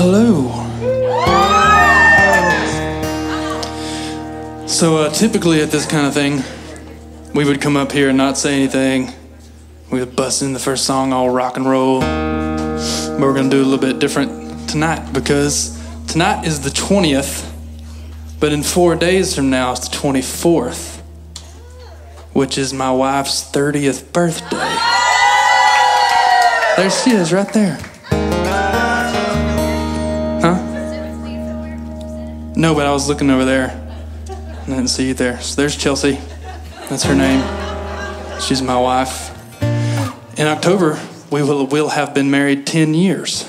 Hello. So uh, typically at this kind of thing, we would come up here and not say anything. We would bust in the first song all rock and roll. But we're gonna do a little bit different tonight because tonight is the 20th, but in four days from now it's the 24th, which is my wife's 30th birthday. There she is, right there. Huh? No, but I was looking over there. I didn't see you there. So there's Chelsey. That's her name. She's my wife. In October, we will, will have been married 10 years.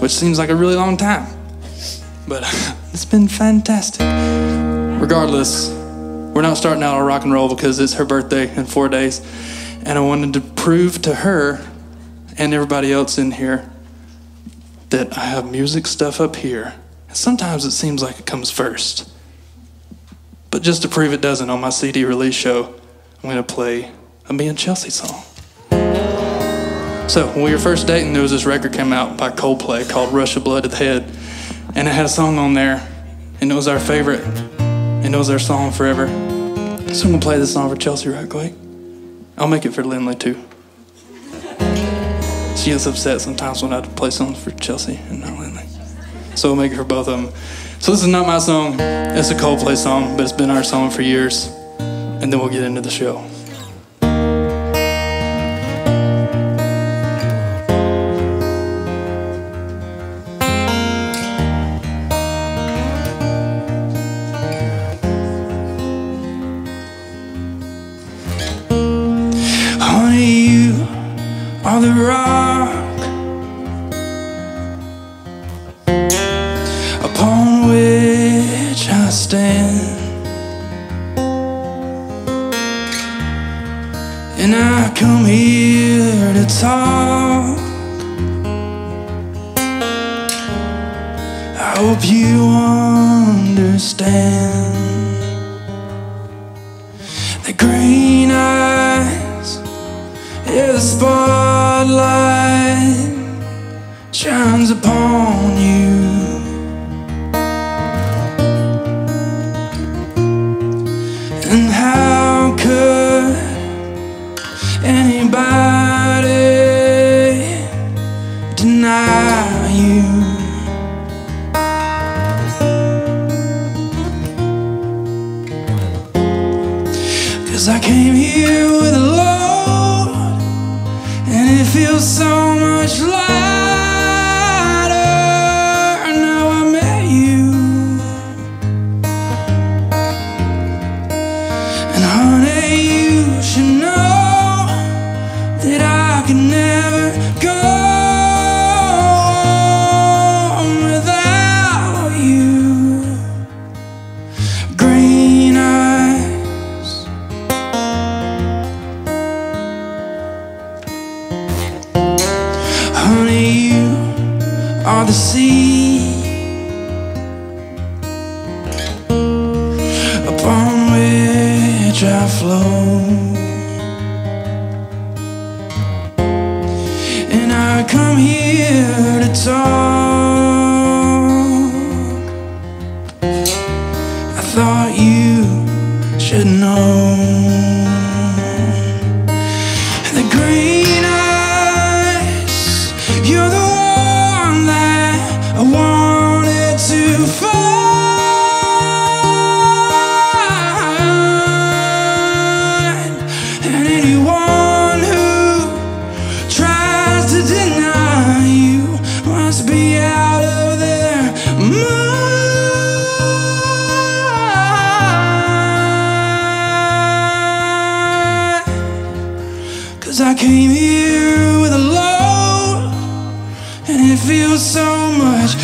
Which seems like a really long time. But it's been fantastic. Regardless, we're not starting out on rock and roll because it's her birthday in four days. And I wanted to prove to her and everybody else in here that I have music stuff up here. Sometimes it seems like it comes first. But just to prove it doesn't, on my CD release show, I'm going to play a Me and Chelsey song. So, when we were first dating, there was this record came out by Coldplay called Rush of Blood to the Head. And it had a song on there, and it was our favorite, and it was our song forever. So I'm going to play this song for Chelsey right quick. I'll make it for Lindley too. She gets upset sometimes when I play songs for Chelsey and not Lindley. So I'll make it for both of them. So this is not my song. It's a Coldplay song, but it's been our song for years. And then we'll get into the show. Are the rock stand. And I come here to talk. I hope you understand. The green eyes, yeah, the spotlight deny you? Cause I came here with a load And it feels so much lighter Now I met you And honey, Honey, you are the sea upon which I flow, and I come here to talk. I thought you should know. And anyone who tries to deny you must be out of their mind. Cause I came here with a load And it feels so much